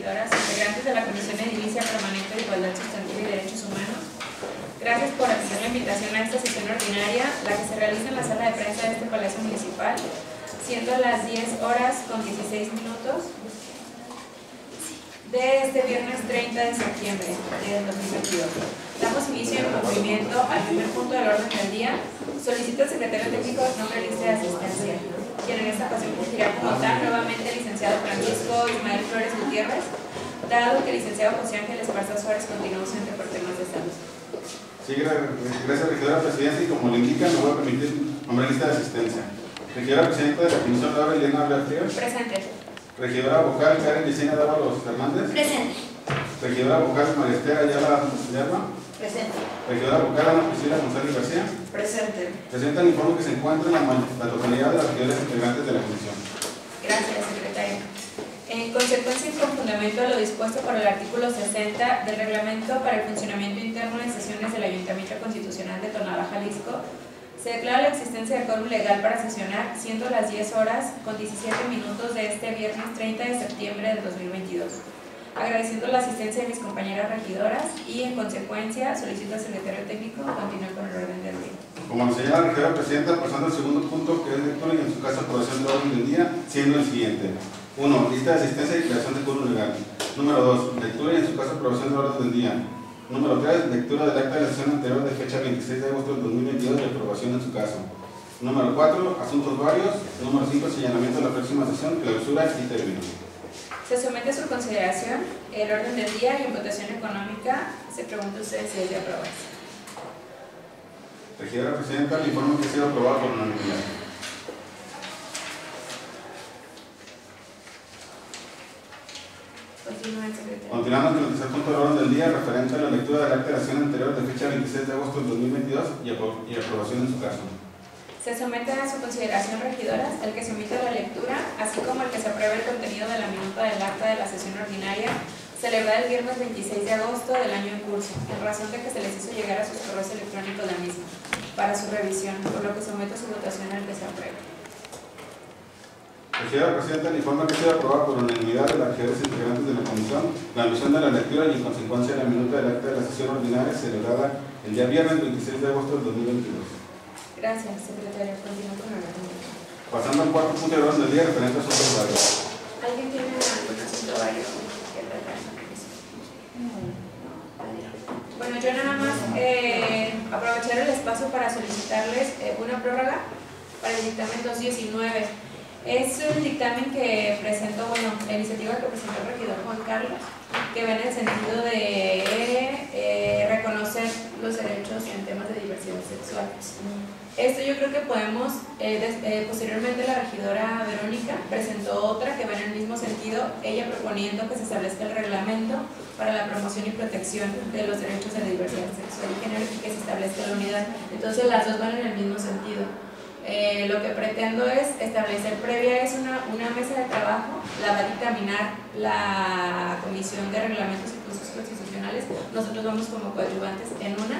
integrantes de la Comisión Edilicia Permanente de Igualdad Sustantiva y Derechos Humanos. Gracias por atender la invitación a esta sesión ordinaria, la que se realiza en la sala de prensa de este Palacio Municipal, siendo las 10 horas con 16 minutos de este viernes 30 de septiembre del 2022. Damos inicio en cumplimiento al primer punto del orden del día. Solicito al secretario técnico el nombre de lista de asistencia, quien en esta ocasión cumplirá como tal nuevamente el licenciado Francisco Ismael Flores Gutiérrez, dado que el licenciado José Ángel Esparza Suárez continúa ausente por temas de salud. Sí, gracias, regidora presidenta, y como le indica, me voy a permitir nombrar lista de asistencia. Regidora presidenta de la Comisión Laura Elena Frías. Presente. Regidora vocal Karen Yesenia Dávalos Fernández. Presente. Regidora vocal María Esther Ayala. Presente. Regidora vocal Ana Priscila González García. Presente. Presenta el informe que se encuentra en la, la totalidad de las regidores integrantes de la comisión. Gracias, secretario. En consecuencia y con fundamento de lo dispuesto por el artículo 60 del Reglamento para el Funcionamiento Interno en sesiones del Ayuntamiento Constitucional de Tonalá, Jalisco, se declara la existencia de quórum legal para sesionar, siendo las 10 horas con 17 minutos de este viernes 30 de septiembre del 2022. Agradeciendo la asistencia de mis compañeras regidoras y, en consecuencia, solicito al secretario técnico continuar con el orden del día. Como señala la regidora presidenta, pasando al segundo punto, que es lectura y en su caso aprobación del orden del día, siendo el siguiente. 1. Lista de asistencia y creación de quórum legal. Número 2. Lectura y en su caso aprobación del orden del día. Número 3. Lectura del acta de la sesión anterior de fecha 26 de agosto del 2022 y aprobación en su caso. Número 4. Asuntos varios. Número 5. Señalamiento de la próxima sesión, clausura y término. Se somete a su consideración el orden del día y en votación económica se pregunta usted si es de aprobarse. Regidora Presidenta, le informo que ha sido aprobado por unanimidad. Continúa el secretario. Continuamos con el tercer punto del orden del día referente a la lectura del acta de la sesión anterior de fecha 26 de agosto del 2022 y, apro- y aprobación en su caso. Se somete a su consideración, regidoras, el que se omita la lectura, así como el que se apruebe el contenido de la minuta del acta de la sesión ordinaria celebrada el viernes 26 de agosto del año en curso, en razón de que se les hizo llegar a sus correos electrónicos la misma, para su revisión, por lo que someto a su votación al que se apruebe. Regidora Presidenta, le informa que ha sido aprobada por unanimidad de las regidores integrantes de la comisión la emisión de la lectura y en consecuencia la minuta del acta de la sesión ordinaria celebrada el día viernes 26 de agosto del 2022. Gracias, secretario. Continúo con el. Pasando al cuarto punto del orden del día referente a asuntos varios. ¿Alguien tiene algún asunto vario que tratar? Bueno, yo nada más eh, aprovechar el espacio para solicitarles eh, una prórroga para el dictamen 219. Es un dictamen que presentó, bueno, la iniciativa que presentó el regidor Juan Carlos, que va en el sentido de eh, reconocer los derechos en temas de diversidad sexual. Esto yo creo que podemos, eh, eh, posteriormente la regidora Verónica presentó otra que va en el mismo sentido, ella proponiendo que se establezca el reglamento para la promoción y protección de los derechos de diversidad sexual y género y que se establezca la unidad. Entonces las dos van en el mismo sentido. Eh, lo que pretendo es establecer previa es una, una mesa de trabajo, la va a dictaminar la Comisión de Reglamentos y Cursos Constitucionales, nosotros vamos como coadyuvantes en una,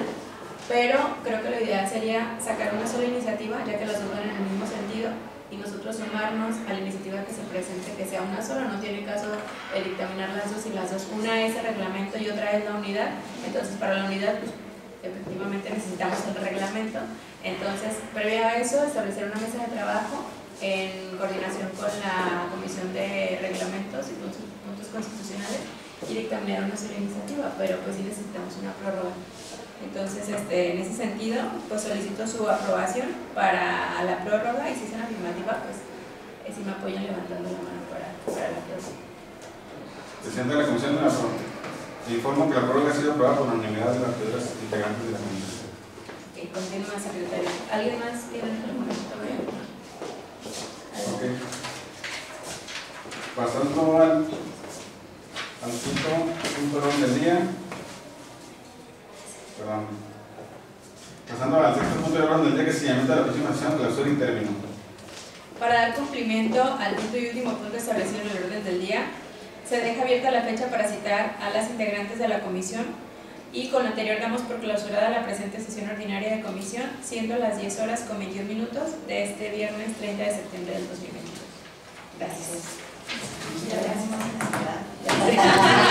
pero creo que lo ideal sería sacar una sola iniciativa, ya que las dos van en el mismo sentido, y nosotros sumarnos a la iniciativa que se presente, que sea una sola, no tiene caso el dictaminar las dos y las dos. Una es el reglamento y otra es la unidad, entonces para la unidad pues, efectivamente necesitamos el reglamento, entonces previo a eso establecer una mesa de trabajo en coordinación con la Comisión de Reglamentos y Puntos Constitucionales y dictaminar una sola iniciativa, pero pues sí necesitamos una prórroga. Entonces, este, en ese sentido, pues solicito su aprobación para la prórroga y si es en afirmativa, pues eh, si me apoyan levantando la mano para, para la prórroga. Presidente de la Comisión de la Pro- informo que la prórroga ha sido aprobada por unanimidad de las regidores integrantes de la comisión. Ok, continúa, secretario. ¿Alguien más tiene algún asunto? Ok. Pasando al, al punto, punto del orden del día. Perdón. Pasando al sexto punto del orden del día que se llama la próxima sesión, clausura y término. Para dar cumplimiento al quinto y último punto establecido en el orden del día, se deja abierta la fecha para citar a las integrantes de la comisión y con lo anterior damos por clausurada la presente sesión ordinaria de comisión, siendo las 10 horas con 21 minutos de este viernes 30 de septiembre del 2022. Gracias. Gracias.